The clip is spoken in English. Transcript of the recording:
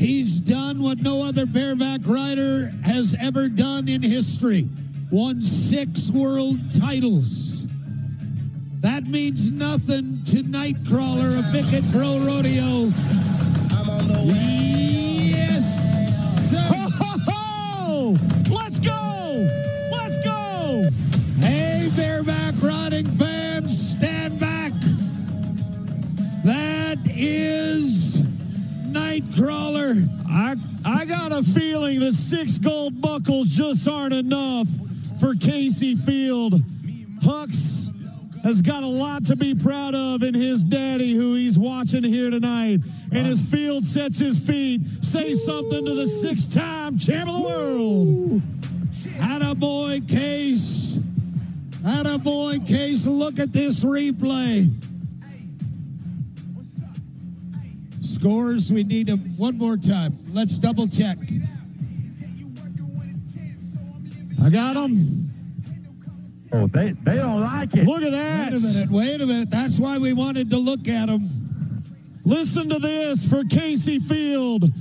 He's done what no other bareback rider has ever done in history. Won six world titles. That means nothing to Nightcrawler of Pickett Pro Rodeo. I'm on the way. Yes, sir. Ho, ho, ho! Let's go! Let's go! Hey, bareback riding fans, stand back. That is Nightcrawler. I I got a feeling the six gold buckles just aren't enough for Kaycee Feild. Hux has got a lot to be proud of in his daddy who he's watching here tonight. And as Feild sets his feet, say something to the six-time champ of the world. Attaboy Case. Attaboy Case. Look at this replay. Scores, we need them one more time. Let's double check. I got them. Oh, they, they don't like it. Look at that. Wait a minute, wait a minute. That's why we wanted to look at them. Listen to this for Kaycee Feild. 93